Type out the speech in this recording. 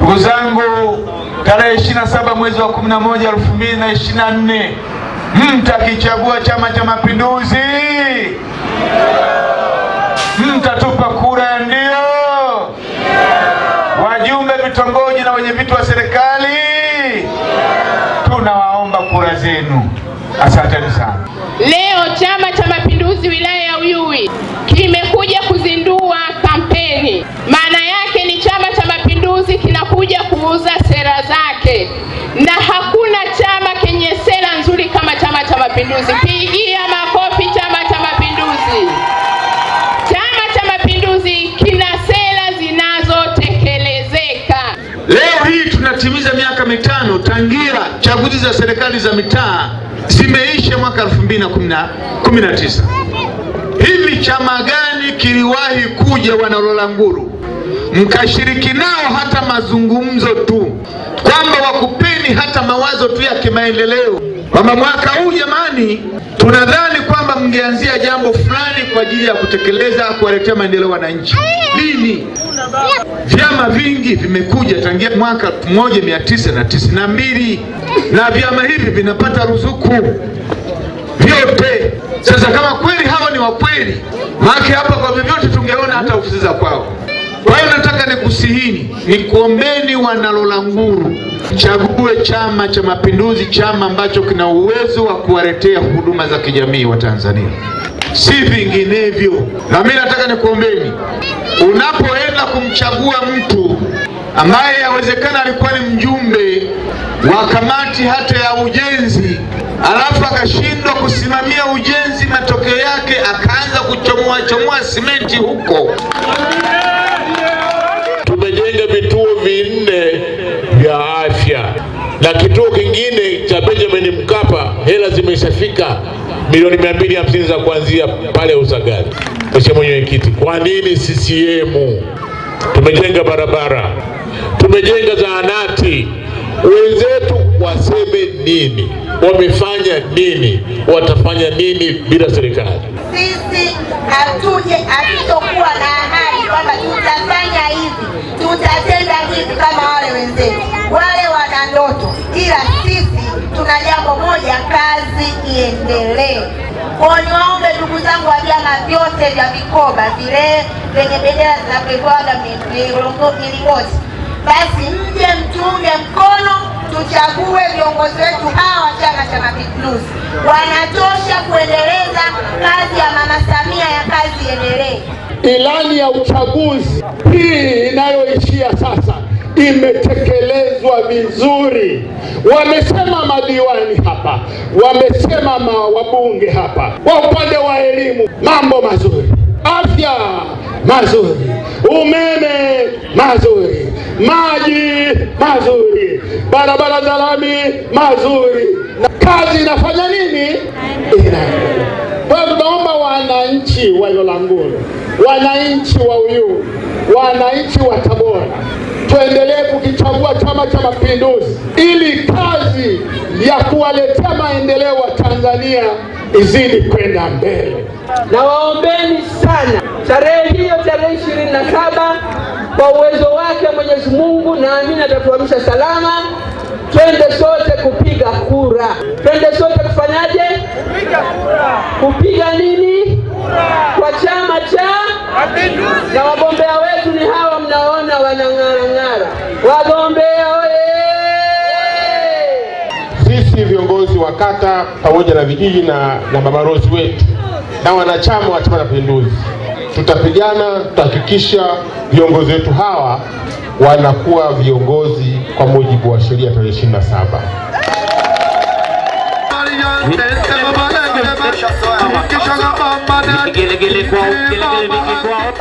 Ndugu zangu, tarehe 27 mwezi wa 11 2024 mtakichagua Chama cha Mapinduzi, mtatupa kura ya ndio. Wajumbe vitongoji na wenyeviti wa serikali, tunawaomba kura zenu. Asanteni sana. Leo Chama cha Mapinduzi wilaya ya Uyui kimekuja kuzindua kampeni. Maana yake ni Chama cha Mapinduzi kinakuja kuuza sera zake, na hakuna chama kenye sera nzuri kama Chama cha Mapinduzi. Pigia makofi Chama cha Mapinduzi. Chama cha Mapinduzi kina sera zinazotekelezeka. Leo hii tunatimiza miaka mitano tangia chaguzi za serikali za mitaa zimeisha mwaka 2019. Hivi chama gani kiliwahi kuja wanalola nguru mkashiriki nao hata mazungumzo tu, kwamba wakupeni hata mawazo tu ya kimaendeleo, kwamba mwaka huu jamani, tunadhani kwamba mngeanzia jambo fulani kwa ajili ya kutekeleza kuwaletea maendeleo wananchi. Lini? Vyama vingi vimekuja tangia mwaka 1992 na na vyama hivi vinapata ruzuku vyote. Sasa kama kweli hawa ni wakweli, maana hapa kwa vyovyote tungeona hata ofisi za kwao. Nataka nikusihini, nikuombeni wanalola nguru, chague Chama cha Mapinduzi, chama ambacho kina uwezo wa kuwaletea huduma za kijamii wa Tanzania, si vinginevyo. Na mimi nataka nikuombeni, unapoenda kumchagua mtu ambaye yawezekana alikuwa ni mjumbe wa kamati hata ya ujenzi, alafu akashindwa kusimamia ujenzi, matokeo yake akaanza kuchomoa chomoa simenti huko. Tumejenga vituo vinne vya afya na kituo kingine cha Benjamin Mkapa, hela zimeshafika milioni mia mbili hamsini za kuanzia pale Usagari. Mheshimiwa Mwenyekiti, kwa nini CCM? Tumejenga barabara, tumejenga zahanati. Wenzetu waseme nini? Wamefanya nini? Watafanya nini bila serikali? sisi hatuje hatutokuwa na iendelee. Kwa niwaombe ndugu zangu wa vyama vyote vya vikoba vile vyenye bendera za zinapekwaga milingoti basi mje mtuunge mkono tuchague viongozi wetu hawa wa chama cha mapinduzi. Wanatosha kuendeleza kazi ya mama samia ya kazi iendelee. Ilani ya uchaguzi hii inayoishia sasa imetekelezwa vizuri. Wamesema madiwani hapa, wamesema ma wabunge hapa, kwa upande wa elimu mambo mazuri, afya mazuri, umeme mazuri, maji mazuri, barabara za lami mazuri, na kazi inafanya nini? Kwa wananchi wa Ilolangulu, wananchi wa Uyui, wananchi wa Chama cha Mapinduzi ili kazi ya kuwaletea maendeleo wa Tanzania izidi kwenda mbele. na waombeni sana tarehe hiyo, tarehe ishirini na saba kwa uwezo wake Mwenyezi Mungu, naamini atatuamsha salama. Twende sote kupiga kura, twende sote kufanyaje? Kupiga kura. Kupiga nini? Kura Kwa chama cha Mapinduzi. na wagombea wetu ni hawa mnaona wanang'arang'ara. Sisi viongozi wa kata pamoja na vijiji na, na mabalozi wetu na wanachama wa Chama cha Mapinduzi tutapigana, tutahakikisha viongozi wetu hawa wanakuwa viongozi kwa mujibu wa sheria tarehe 27. Gelegele kwa gelegele viki kwao.